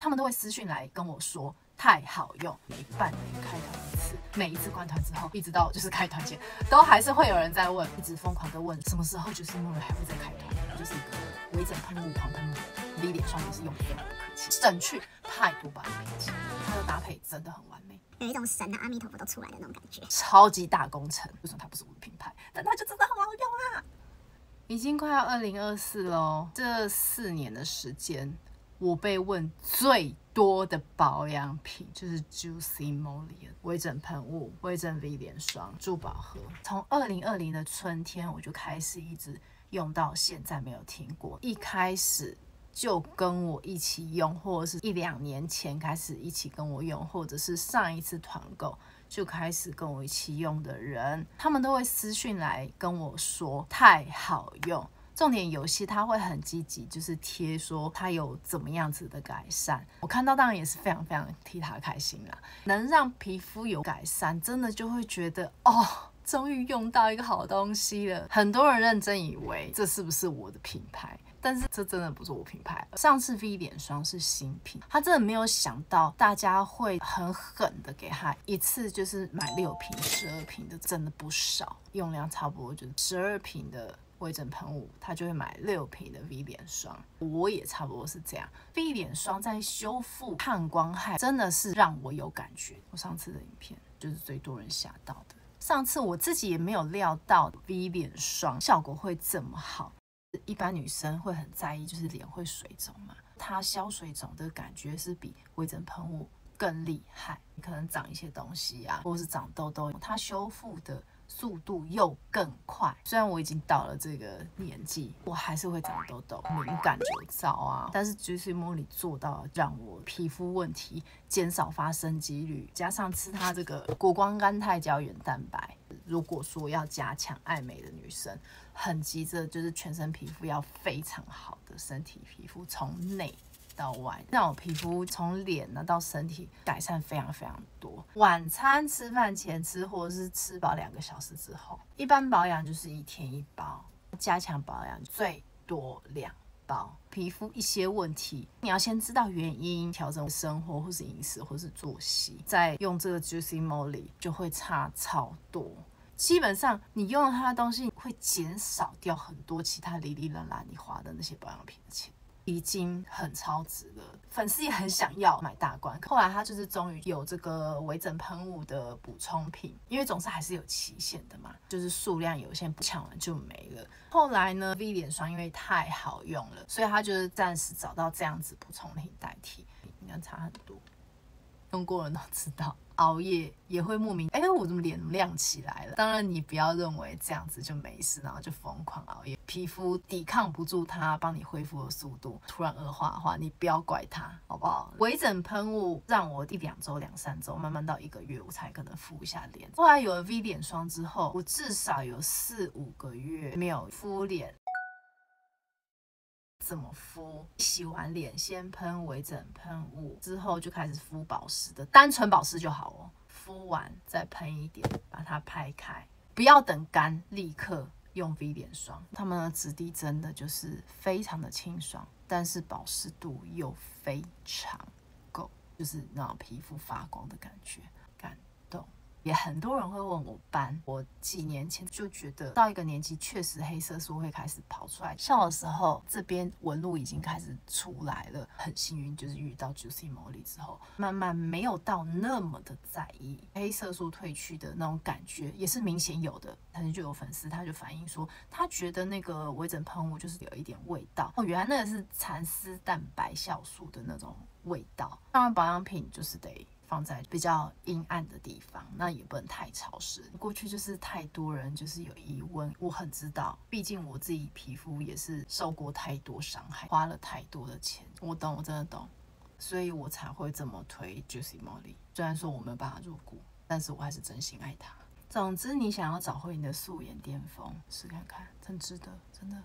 他们都会私讯来跟我说太好用，每半年开团一次，每一次关团之后，一直到就是开团前，都还是会有人在问，一直疯狂的问什么时候就是梦瑞还会再开团，就是一个微整喷雾狂喷雾，V 脸霜也是用的非常不客气，省去太多保养品剂，它的搭配真的很完美，有一种神的阿弥陀佛都出来的那种感觉。超级大工程，为什么它不是我的品牌？但它就真的很好用啊！已经快要二零二四喽，这四年的时间。我被问最多的保养品就是 Juicy Molly 微整喷雾、微整 V 脸霜、珠宝盒。从二零二零的春天我就开始一直用到现在，没有停过。一开始就跟我一起用，或者是一两年前开始一起跟我用，或者是上一次团购就开始跟我一起用的人，他们都会私讯来跟我说太好用。重点游戏他会很积极，就是贴说他有怎么样子的改善，我看到当然也是非常非常替他开心啦。能让皮肤有改善，真的就会觉得哦，终于用到一个好东西了。很多人认真以为这是不是我的品牌，但是这真的不是我品牌。上次 V 脸霜是新品，他真的没有想到大家会很狠的给他一次就是买六瓶、十二瓶的，真的不少，用量差不多就是十二瓶的。微整喷雾，他就会买六瓶的 V 脸霜。我也差不多是这样。V 脸霜在修复抗光害，真的是让我有感觉。我上次的影片就是最多人吓到的。上次我自己也没有料到 V 脸霜效果会这么好。一般女生会很在意，就是脸会水肿嘛。它消水肿的感觉是比微整喷雾更厉害。你可能长一些东西啊，或者是长痘痘，它修复的。速度又更快。虽然我已经到了这个年纪，我还是会长痘痘、敏感、就燥啊。但是 Juicy Molly 做到让我皮肤问题减少发生几率，加上吃它这个谷胱甘肽胶原蛋白，如果说要加强爱美的女生，很急着就是全身皮肤要非常好的身体皮肤，从内。到外，让我皮肤从脸呢到身体改善非常非常多。晚餐吃饭前吃，或者是吃饱两个小时之后，一般保养就是一天一包，加强保养最多两包。皮肤一些问题，你要先知道原因，调整生活或是饮食或是作息，再用这个 Juicy Molly 就会差超多。基本上你用了它的东西，会减少掉很多其他哩哩啦啦你花的那些保养品的钱。已经很超值了，粉丝也很想要买大罐。后来他就是终于有这个微整喷雾的补充品，因为总是还是有期限的嘛，就是数量有限，不抢完就没了。后来呢，V 脸霜因为太好用了，所以他就是暂时找到这样子补充品代替，应该差很多。用过人都知道。熬夜也会莫名，哎，我怎么脸亮起来了？当然，你不要认为这样子就没事，然后就疯狂熬夜，皮肤抵抗不住它帮你恢复的速度，突然恶化的话，你不要怪它，好不好？微整喷雾让我一两周、两三周，慢慢到一个月，我才可能敷一下脸。后来有了 V 脸霜之后，我至少有四五个月没有敷脸。怎么敷？洗完脸先喷微整喷雾，之后就开始敷保湿的，单纯保湿就好哦。敷完再喷一点，把它拍开，不要等干，立刻用 V 脸霜。它们的质地真的就是非常的清爽，但是保湿度又非常够，就是那种皮肤发光的感觉。也很多人会问我斑，我几年前就觉得到一个年纪，确实黑色素会开始跑出来。笑的时候，这边纹路已经开始出来了。很幸运，就是遇到 Juicy Molly 之后，慢慢没有到那么的在意黑色素褪去的那种感觉，也是明显有的。可是就有粉丝他就反映说，他觉得那个微整喷雾就是有一点味道哦，原来那个是蚕丝蛋白酵素的那种味道。当然保养品就是得。放在比较阴暗的地方，那也不能太潮湿。过去就是太多人就是有疑问，我很知道，毕竟我自己皮肤也是受过太多伤害，花了太多的钱，我懂，我真的懂，所以我才会这么推 Juicy Molly。虽然说我没有办法入股，但是我还是真心爱它。总之，你想要找回你的素颜巅峰，试看看，很值得，真的。